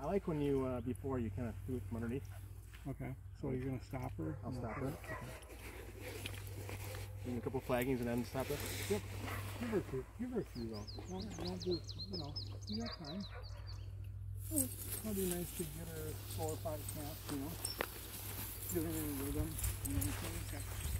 I like when you, uh, before you kind of do it from underneath. Okay. So you're gonna stop her? I'll stop okay. her. Give a couple flaggings and then stop it. Yep. Give her a few. Give her a few though. Don't, don't do, you know, you got time. Oh, It'd be nice to get her four or five snaps, you know. Her in rhythm and everything.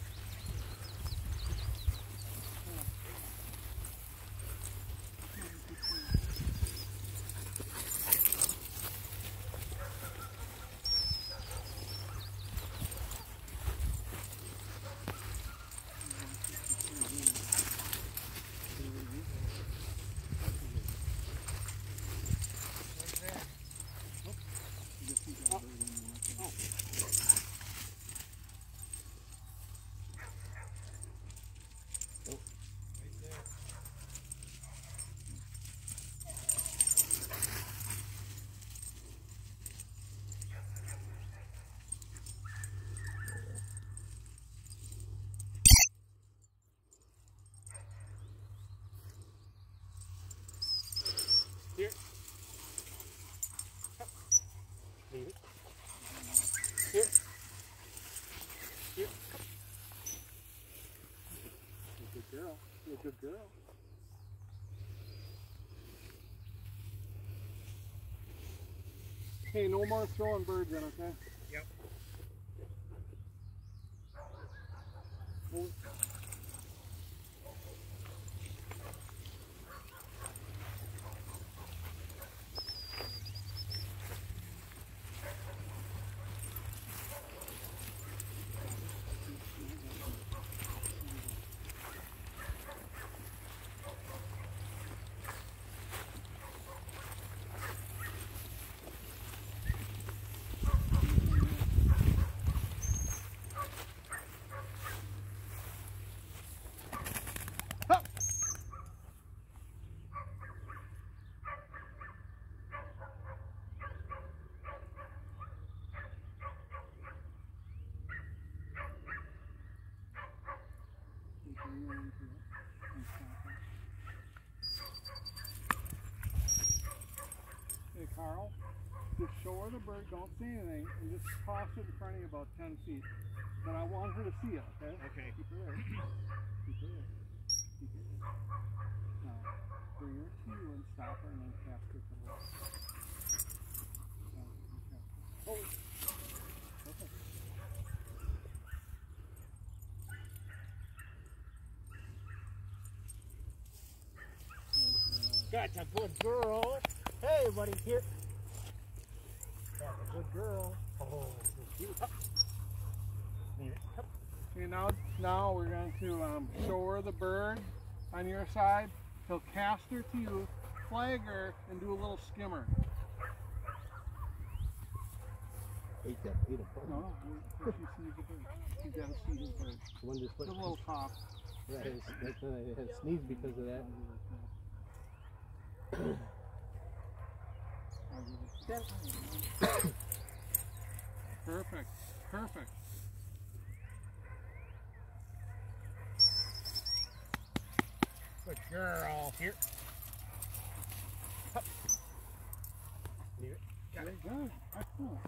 You're a good girl. Hey, no more throwing birds in, okay? Yep Hey Carl, just show her the bird, don't say anything, and just toss it in front of you about 10 feet. But I want her to see it, okay? Okay. Keep her there. Keep her there. Keep her there. Now, bring her to you and stop her and then cast her to the left. Now, you cast her. Oh! Okay. That's a good girl. Hey, buddy, here. That's a good girl. Oh, so cute. Up. Leave Okay, now, now we're going to um, show her the bird on your side. He'll cast her to you, flag her, and do a little skimmer. Ate that. Ate a No, no, wait till she the bird. You gotta see his bird. One just The went. little top. Yeah, it has, it sneezed because of that. Perfect, perfect. Good girl. Here. Up. Leave it. Got it. good. Excellent.